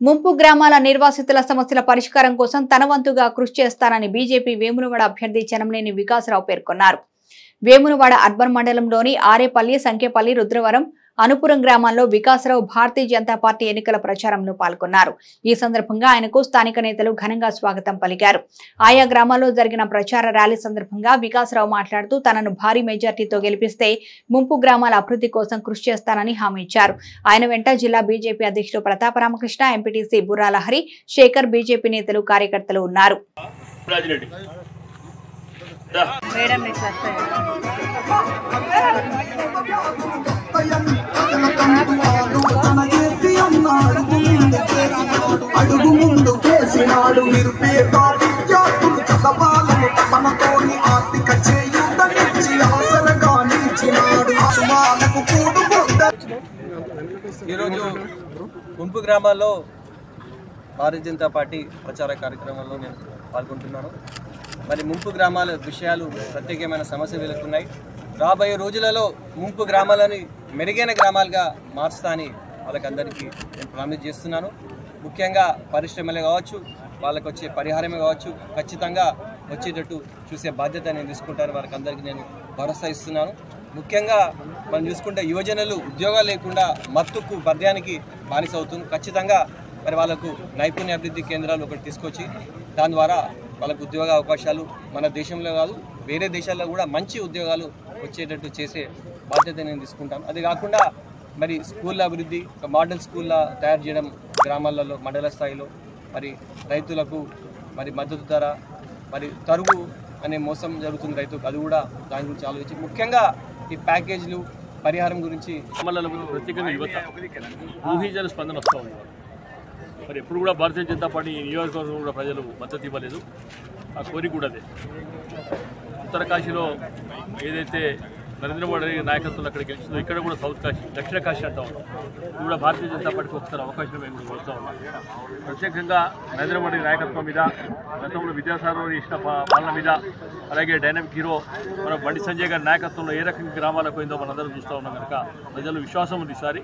ముంపు గ్రామాల నిర్వాసితుల సమస్యల పరిష్కారం కోసం తనవంతుగా కృషి చేస్తానని బీజేపీ వేమునవాడ అభ్యర్థి చనంనేని వికాసరావు పేర్కొన్నారు. వేమునవాడ అర్బన్ మండలంలోని ఆరేపల్లి సంఖ్యపల్లి రుద్రవరం అనుపురం గ్రామాల్లో వికాసరావు భారతీయ జనతా పార్టీ ఎన్నికల ప్రచారంలో పాల్గొన్నారు. ఈ సందర్భంగా ఆయనకు స్థానిక నేతలు ఘనంగా స్వాగతం పలికారు. ఆయా గ్రామాల్లో జరిగిన ప్రచార ర్యాలీ సందర్భంగా వికాసరావు మాట్లాడుతూ తనను భారీ మెజార్టీతో గెలిపిస్తే ముంపు గ్రామాల అభివృద్ధి కోసం కృషి చేస్తానని హామీ ఇచ్చారు. ఆయన వెంట జిల్లా బీజేపీ అధ్యక్షుడు ప్రతాప రామకృష్ణ ఎంపీటీసీ బుర్రా లహరి శేఖర్ బీజేపీ నేతలు కార్యకర్తలు ఉన్నారు. రాజిరెడ్డి. అడుగు ముందు కేసినాడు నిరుపేద విద్యార్థులు చదవాలను తపనతోని ఆర్థిక చేయూతనిచ్చి అవసరంగా నిలిచినాడు. అసుమాలకు ఈరోజు గుంపు గ్రామాల్లో భారతీయ జనతా పార్టీ ప్రచార కార్యక్రమంలో నేను పాల్గొంటున్నాను. మరి ముంపు గ్రామాల విషయాలు ప్రత్యేకమైన సమస్య వెలుగుతున్నాయి రాబోయే రోజులలో ముంపు గ్రామాలని మెరుగైన గ్రామాలుగా మార్చుతా అని వాళ్ళకందరికీ నేను ప్రామిస్ చేస్తున్నాను. ముఖ్యంగా పరిశ్రమలే కావచ్చు వాళ్ళకు వచ్చే పరిహారమే కావచ్చు ఖచ్చితంగా వచ్చేటట్టు చూసే బాధ్యత నేను తీసుకుంటాను. వారికి అందరికీ నేను భరోసా ఇస్తున్నాను. ముఖ్యంగా మనం చూసుకుంటే యువజనులు ఉద్యోగాలు లేకుండా మత్తుకు పద్యానికి బానిస అవుతుంది ఖచ్చితంగా మరి వాళ్ళకు నైపుణ్య అభివృద్ధి కేంద్రాలు ఒకటి తీసుకొచ్చి దాని ద్వారా వాళ్ళకు ఉద్యోగ అవకాశాలు మన దేశంలో కాదు వేరే దేశాల్లో కూడా మంచి ఉద్యోగాలు వచ్చేటట్టు చేసే బాధ్యత నేను తీసుకుంటాను. అది కాకుండా మరి స్కూళ్ళ అభివృద్ధి ఒక మోడల్ స్కూళ్ళ తయారు చేయడం గ్రామాలలో మండల స్థాయిలో మరి రైతులకు మరి మద్దతు ధర మరి తరుగు అనే మోసం జరుగుతుంది రైతుకు అది కూడా దాని గురించి ఆలోచించి ముఖ్యంగా ఈ ప్యాకేజీలు పరిహారం గురించి ప్రత్యేకంగా యువత ఊహించని స్పందన వస్తూ ఉంది. మరి ఎప్పుడు కూడా భారతీయ జనతా పార్టీ నియోజకవర్గం కూడా ప్రజలు మద్దతు ఇవ్వలేదు. ఆ కోరిక కూడా అదే. ఉత్తరకాశీలో ఏదైతే నరేంద్ర మోడీ నాయకత్వంలో అక్కడ గెలిచిందో. ఇక్కడ కూడా సౌత్ కాశీ దక్షిణ కాశీ అంటూ. ఉన్నాం ఇది కూడా భారతీయ జనతా పార్టీకి ఒకసారి అవకాశం మేము కోరుతూ ఉన్నాం. ప్రత్యేకంగా నరేంద్ర మోడీ నాయకత్వం మీద గతంలో విద్యాసాగర్ ఇచ్చిన పాలన మీద అలాగే డైనమిక్ హీరో మన బండి సంజయ్ గారి నాయకత్వంలో ఏ రకంగా గ్రామాలకు పోయిందో మనందరం చూస్తూ ఉన్నాం కనుక ప్రజలు విశ్వాసం ఉంది ఈసారి.